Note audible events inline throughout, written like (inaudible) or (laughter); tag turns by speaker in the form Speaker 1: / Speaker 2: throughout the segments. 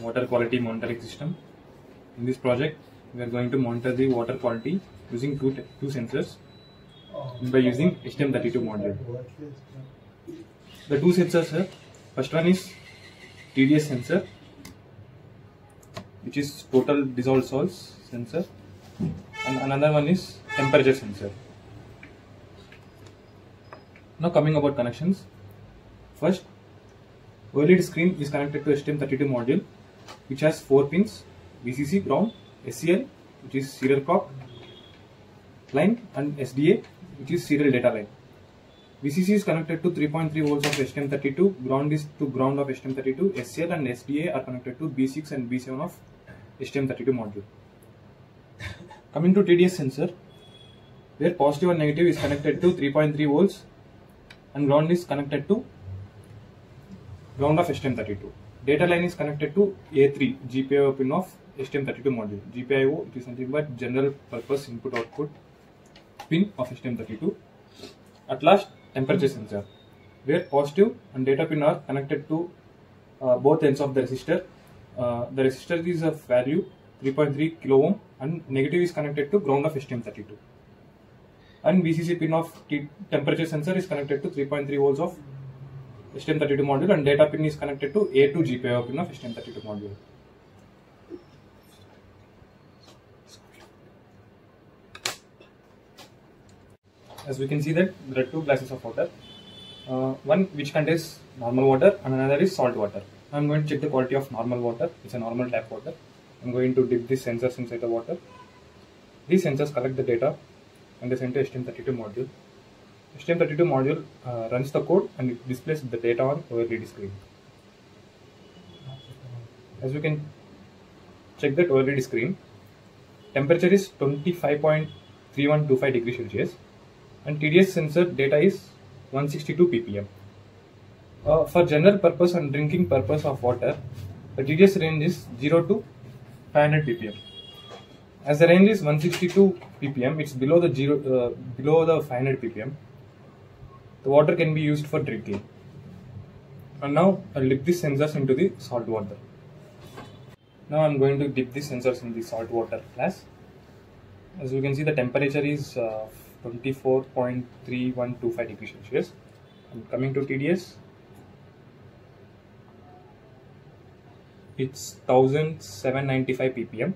Speaker 1: water quality monitoring system. In this project, we are going to monitor the water quality using two, two sensors by using STM32 module. The two sensors are first one is TDS sensor, which is total dissolved salts sensor, and another one is temperature sensor. Now coming about connections. First, OLED screen is connected to STM32 module, which has four pins: VCC, ground, SCL, which is serial clock line, and SDA, which is serial data line. VCC is connected to 3.3 volts of STM32, ground is to ground of STM32, SCL and SDA are connected to B6 and B7 of STM32 module. (laughs) Coming to TDS sensor, where positive and negative is connected to 3.3 volts and ground is connected to ground of STM32. Data line is connected to A3 GPIO pin of STM32 module. GPIO it is nothing but general purpose input output pin of STM32. At last, temperature sensor, where positive and data pin are connected to uh, both ends of the resistor. Uh, the resistor is of value 3.3 kilo ohm and negative is connected to ground of STM32. And VCC pin of temperature sensor is connected to 3.3 volts of STM32 module and data pin is connected to A2 GPIO pin of STM32 module. As we can see that there are two glasses of water, uh, one which contains normal water and another is salt water. I'm going to check the quality of normal water. It's a normal tap water. I'm going to dip these sensors inside the water. These sensors collect the data and they send to STM32 module. STM32 module uh, runs the code and it displays the data on OLED screen. As we can check that OLED screen, temperature is 25.3125 degrees Celsius and TDS sensor data is 162 ppm. Uh, for general purpose and drinking purpose of water, the TDS range is 0 to 500 ppm. As the range is 162 ppm, it's below the zero, uh, below the 500 ppm. The water can be used for drinking. And now I'll dip these sensors into the salt water. Now I'm going to dip these sensors in the salt water glass. As you can see, the temperature is uh, 24.3125 degrees Celsius. And coming to TDS, it's 1795 ppm.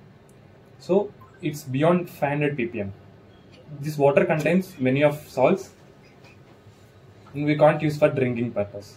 Speaker 1: So it's beyond 500 ppm. This water contains many of salts we can't use for drinking purpose.